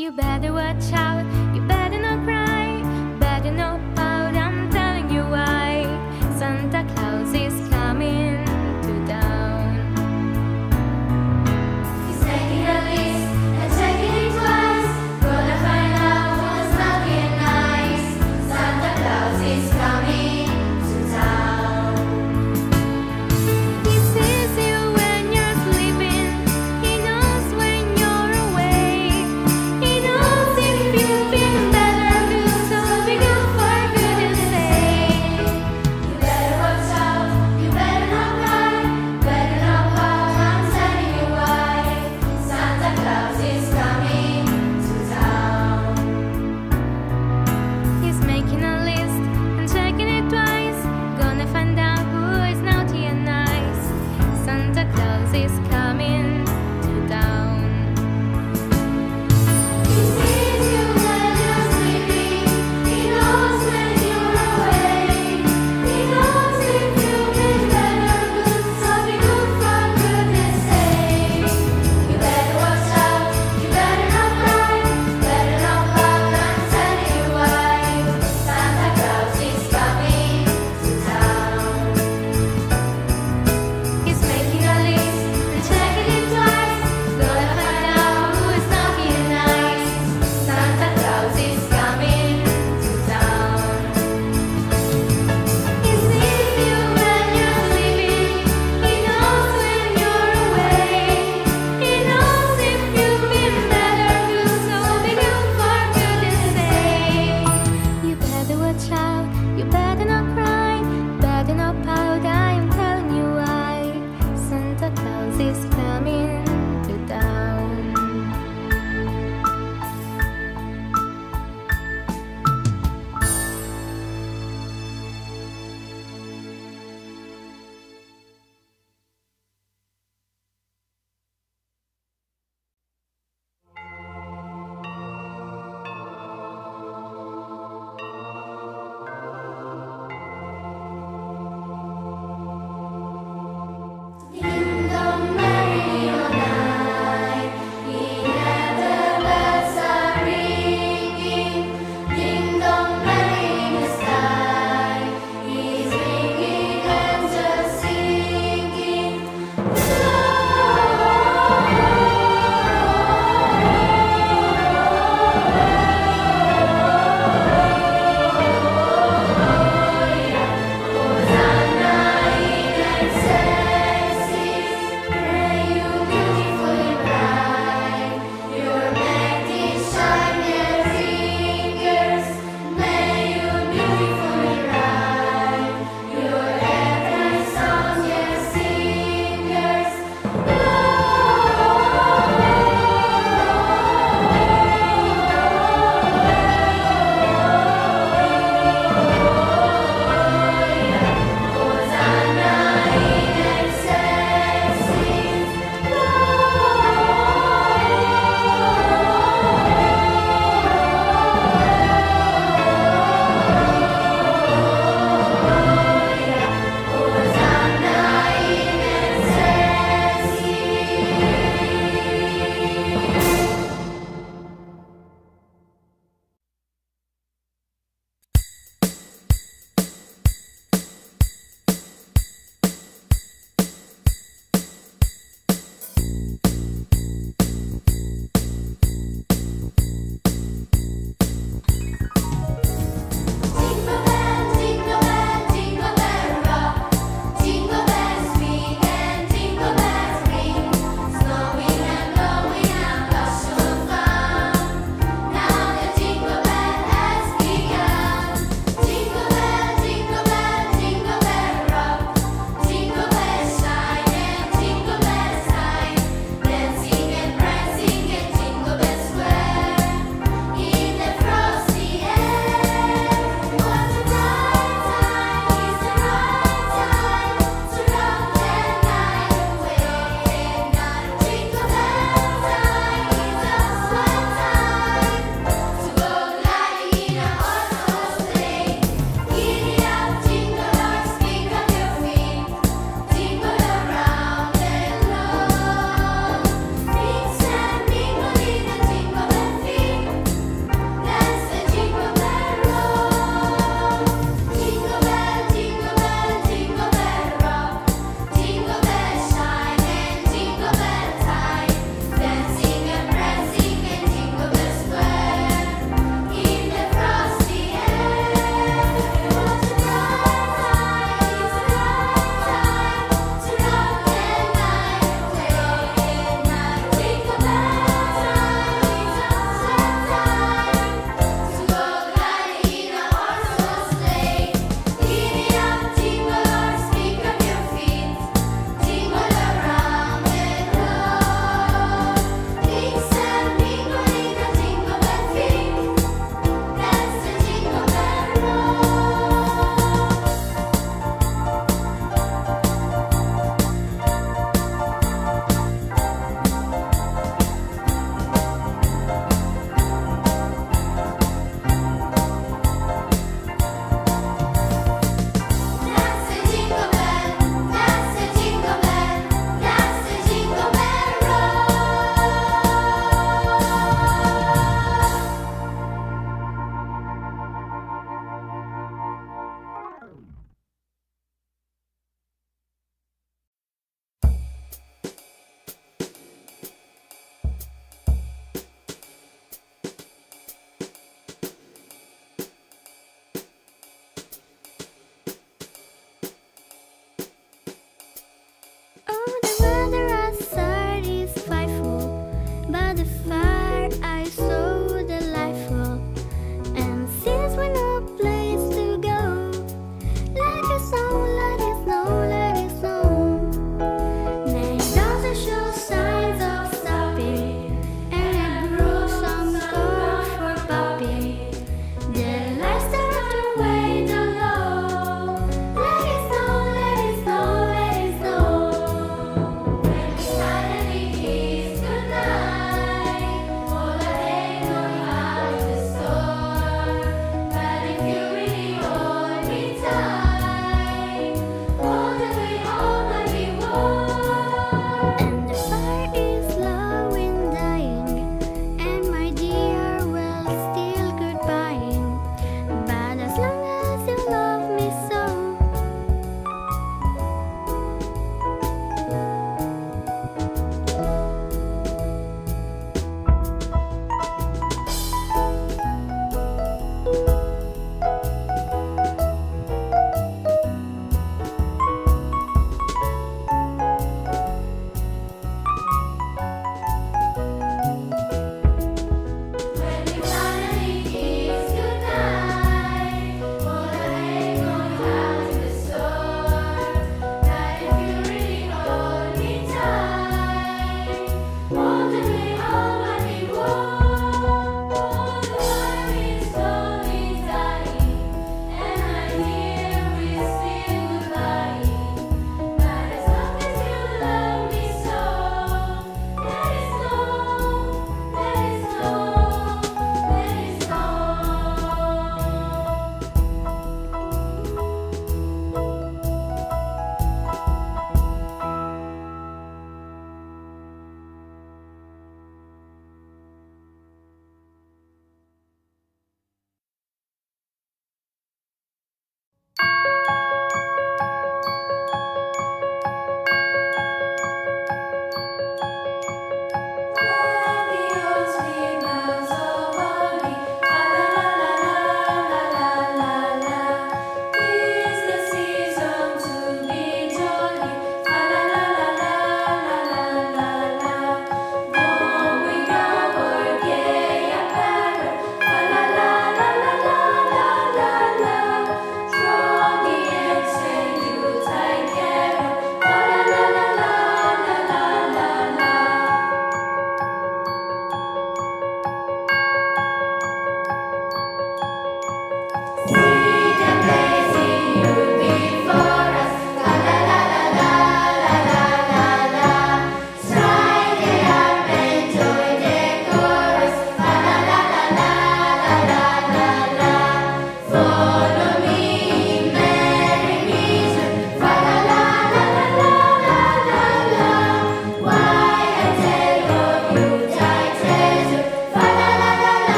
You better watch out, you better